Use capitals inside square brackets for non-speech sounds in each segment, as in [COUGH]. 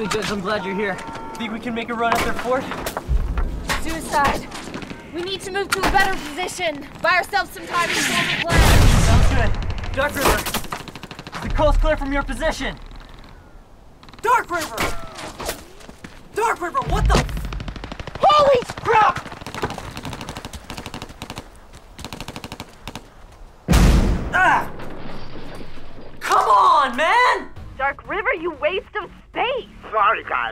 Big Jugs, I'm glad you're here. Think we can make a run at their fort? Suicide. We need to move to a better position. Buy ourselves some time to form a plan. Sounds good. Dark River. The coast clear from your position. Dark River! Dark River, what the? Holy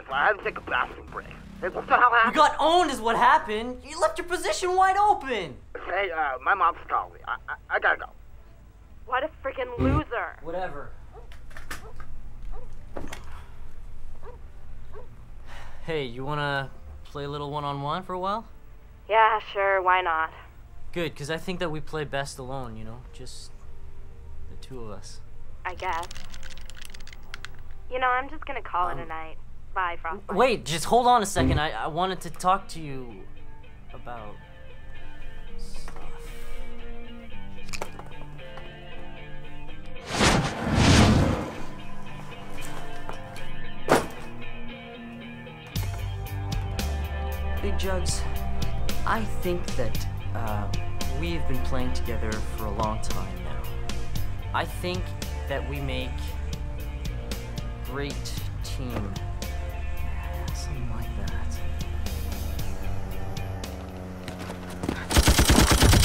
guys. I had to take a bathroom break. Hey, what the hell You got owned is what happened. You left your position wide open. Hey, uh, my mom's calling me. I, I, I gotta go. What a freaking loser. Whatever. Hey, you wanna play a little one-on-one for a while? Yeah, sure, why not? Good, because I think that we play best alone, you know? Just the two of us. I guess. You know, I'm just gonna call Um, it a night. Bye, Frostbite. Wait, just hold on a second. I, I wanted to talk to you about stuff. Big Jugs, I think that uh, we've been playing together for a long time now. I think that we make great team. Something like that.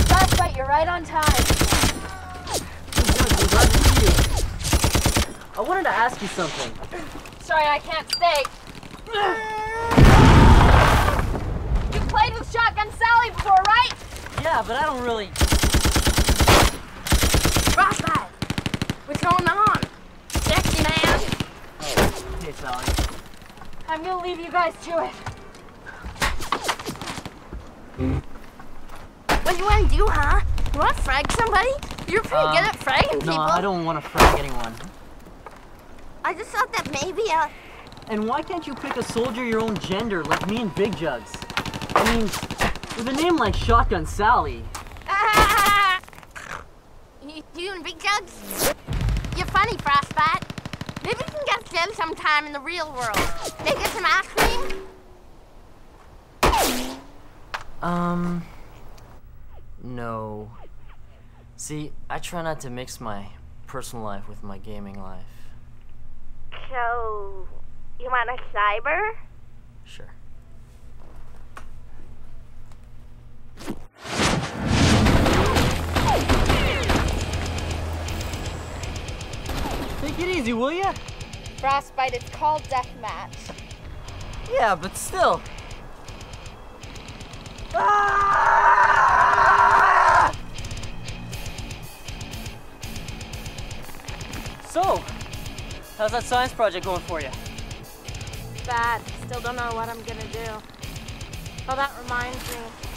Frostbite, you're right on time. I wanted to ask you something. Sorry, I can't stay. You played with Shotgun Sally before, right? Yeah, but I don't really. Frostbite, what's going on? Sexy man. Oh, hey, Sally. I'm gonna leave you guys to it. What do you wanna do, huh? You wanna frag somebody? You're pretty Um, good at fragging people. No, I don't want to frag anyone. I just thought that maybe uh And why can't you pick a soldier your own gender, like me and Big Jugs? I mean, with a name like Shotgun Sally. you, [LAUGHS] you and Big Jugs? You're funny, Frostbite. Maybe we can get together sometime in the real world. Make us some ice cream? Um. No. See, I try not to mix my personal life with my gaming life. So, you want a cyber? Sure. Take it easy, will ya? Frostbite, it's called Deathmatch. Yeah, but still. So, how's that science project going for you? Bad. Still don't know what I'm gonna do. Oh, that reminds me.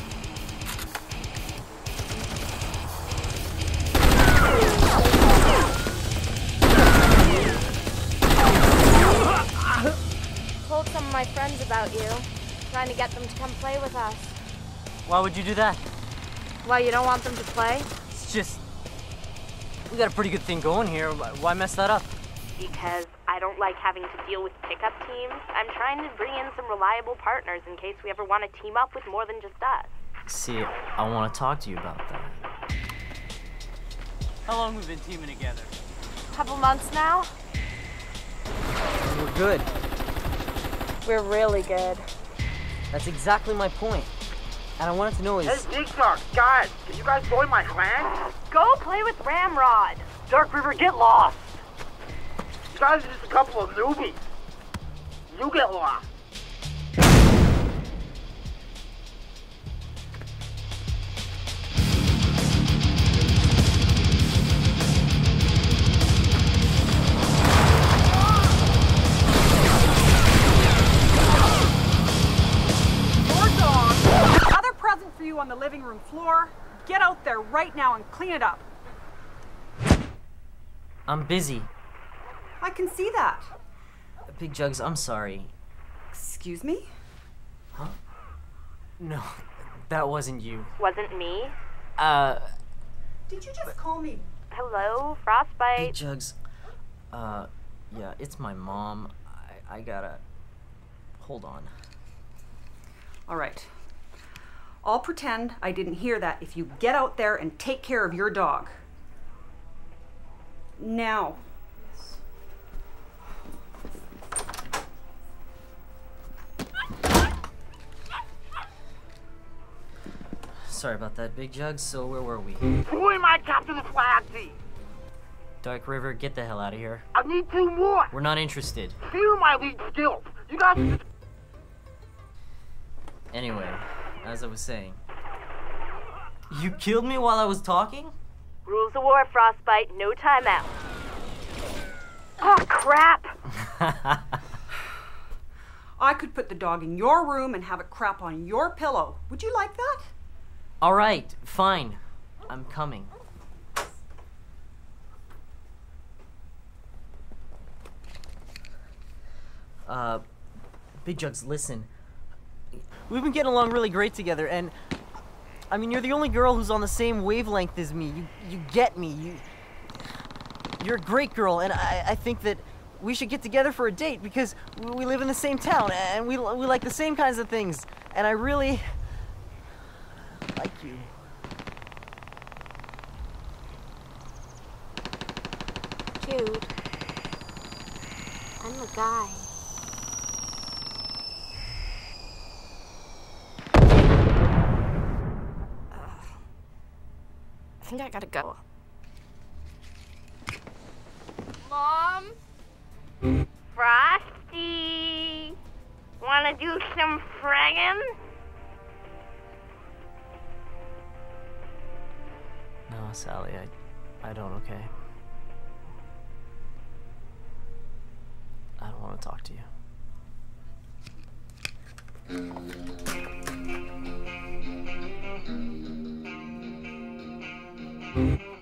I told some of my friends about you. Trying to get them to come play with us. Why would you do that? Well, you don't want them to play? It's just. We got a pretty good thing going here. Why mess that up? Because I don't like having to deal with pickup teams. I'm trying to bring in some reliable partners in case we ever want to team up with more than just us. See, I want to talk to you about that. How long we been teaming together? Couple months now? We're good. We're really good. That's exactly my point. And I wanted to know is. Hey, Big Dog, guys, can you guys join my clan? Go play with Ramrod. Dark River, get lost! You guys are just a couple of newbies. You get lost. There right now and clean it up. I'm busy. I can see that. Big Jugs, I'm sorry. Excuse me? Huh? No, that wasn't you. Wasn't me. Uh, Did you just call me? Hello, Frostbite? Big Jugs. Uh, yeah, it's my mom. I, I gotta. Hold on. All right. I'll pretend I didn't hear that if you get out there and take care of your dog. Now. Sorry about that, Big Jugs. So, where were we? Who am I, Captain Flag Team? Dark River, get the hell out of here. I need two more. We're not interested. Fear my lead skills. You guys Anyway, as I was saying. You killed me while I was talking? Rules of war, Frostbite. No timeout. Oh, crap. [LAUGHS] I could put the dog in your room and have it crap on your pillow. Would you like that? Alright, fine. I'm coming. Uh, Big Jugs, listen. We've been getting along really great together, and I mean, you're the only girl who's on the same wavelength as me. You, you get me. You, you're a great girl, and I, I think that we should get together for a date because we live in the same town and we, we like the same kinds of things. And I really like you. Dude. I'm a guy. I think I gotta go. Mom? Frosty? Wanna do some friggin'? No, Sally, I, I don't. Okay. I don't want to talk to you. Mm-hmm.